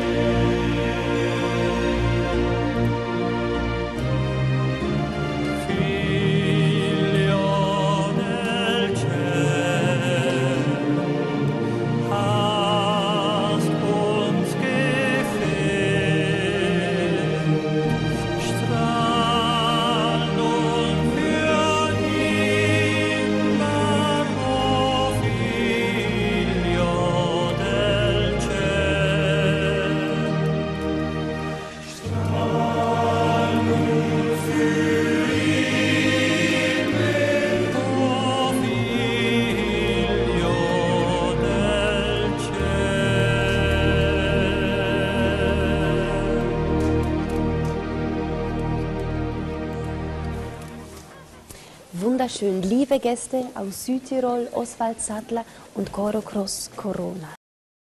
Amen. Wunderschön. Liebe Gäste aus Südtirol, Oswald Sattler und Coro Cross Corona.